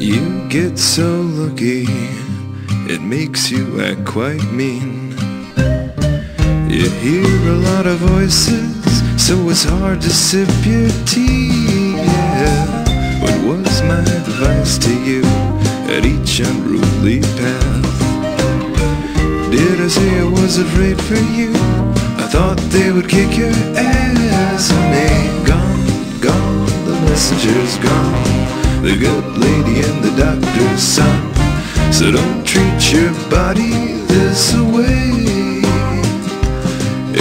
You get so lucky, it makes you act quite mean. You hear a lot of voices, so it's hard to sip your tea. Yeah, what was my advice to you at each unruly path? Did I say I was afraid for you? Would kick your ass, honey. Gone, gone, the messenger's gone. The good lady and the doctor's son. So don't treat your body this way.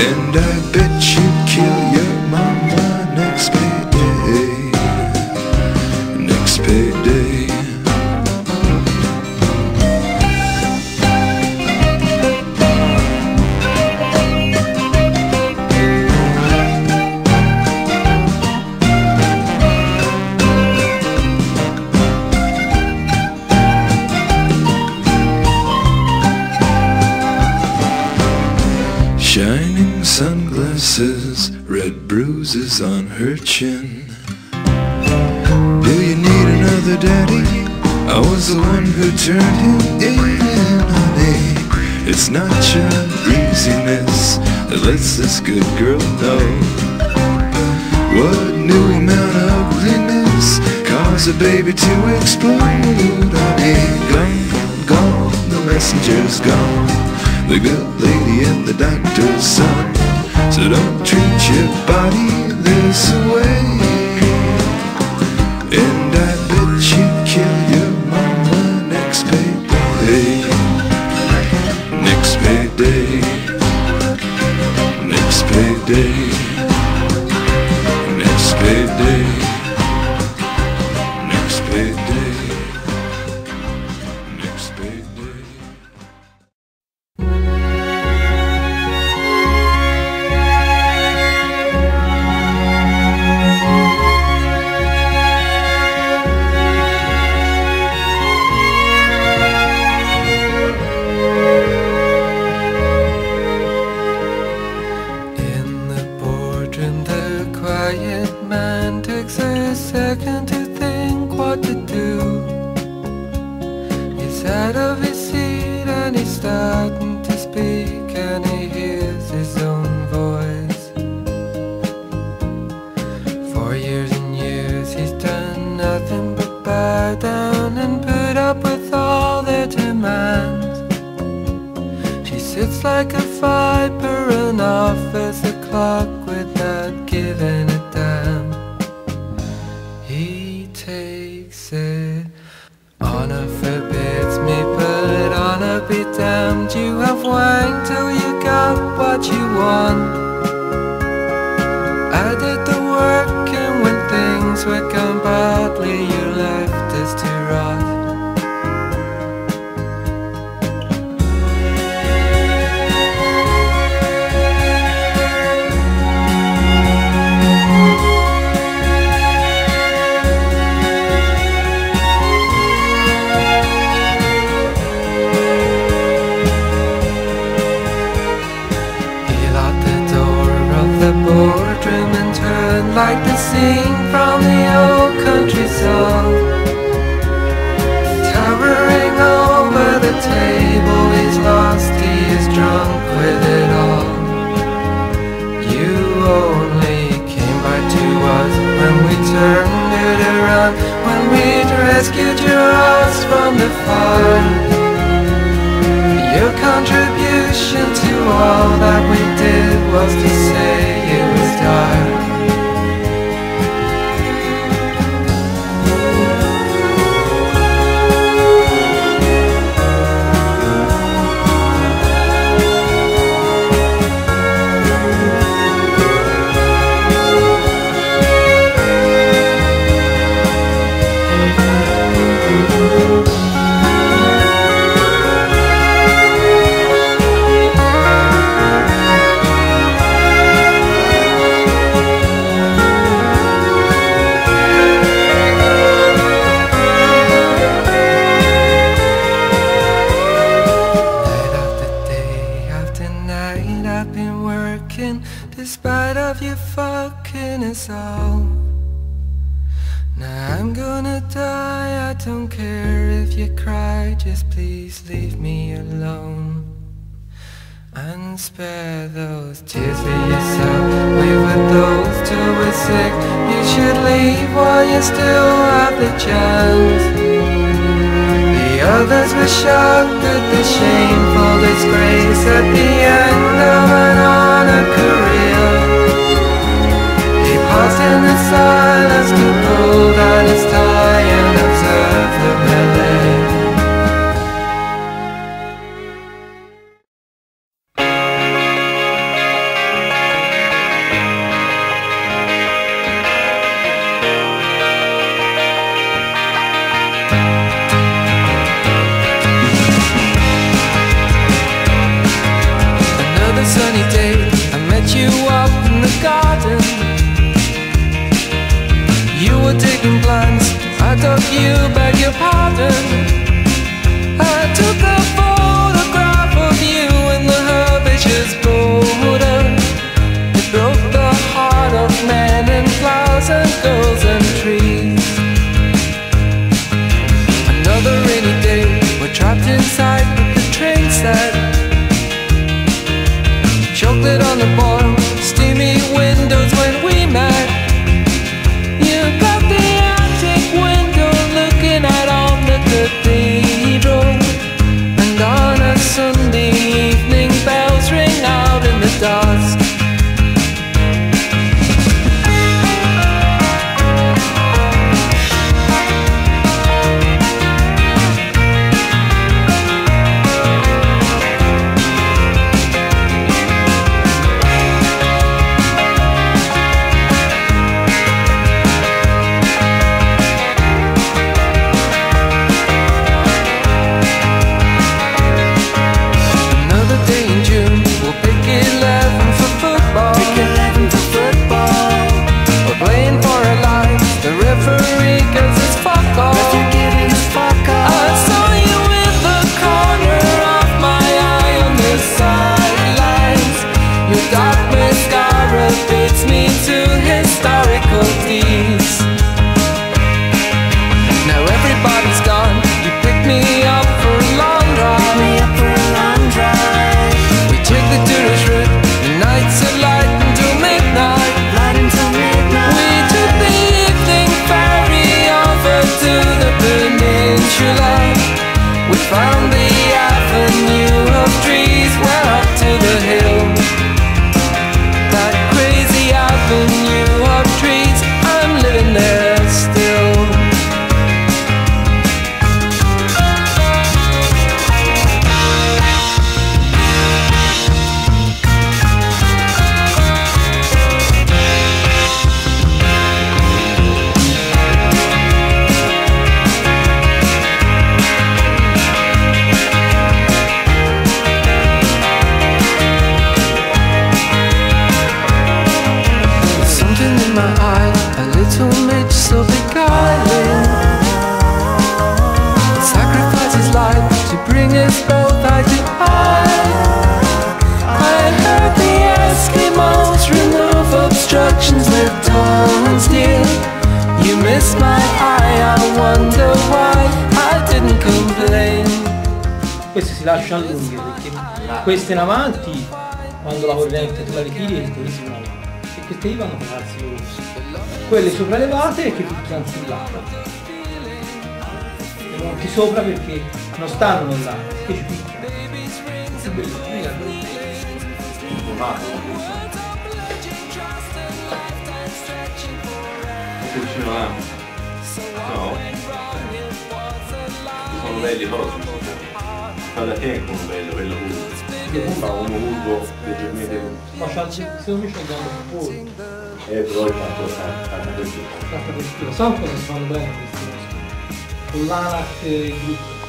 And I bet you bruises on her chin. Do you need another daddy? I was the one who turned him in, honey. It's not your breeziness that lets this good girl know. What new amount of ugliness caused a baby to explode, honey? Gone, gone, the messenger's gone. The good lady and the doctor's son. So don't treat your body this way. Man takes a second to think what to do. He's out of his seat and he's starting to speak, and he hears his own voice. For years and years, he's done nothing but bow down and put up with all their demands. She sits like a viper and offers the clock without giving damned. You have wanked till you got what you want. I did the work, and when things were gone badly, you the old country song. Towering over the table, he's lost, drunk with it all. You only came to us when we turned it around, when we'd rescued your house from the fire. Your contribution to all that we did was to say I'm gonna die, I don't care if you cry, just please leave me alone. And spare those tears for yourself, leave with those two we're sick. You should leave while you still have the chance. The others were shocked at the shameful disgrace at the end of an honor career. Paused in the silence to pull down his tie and observe the melee. Were digging plants, I dug you, beg your pardon. I took a photograph of you in the herbaceous border. Queste si lasciano lunghe perché queste in avanti quando la corrente tu la ritiri e ti si muovono. E queste lì vanno a farsi loro quelle sopraelevate che picchiano sull'acqua e monti sopra perché non stanno nell'acqua che ci picchiano. È bellissimo a no sono belli proprio alla fine con bello, bello curvo. Fa un curvo leggermente Ma c'ha secondo me c'è un po'. Eh però è fatto la questura. Tanta questura. Santo che fanno bene questi muscoli. Con l'anac e il gruppo.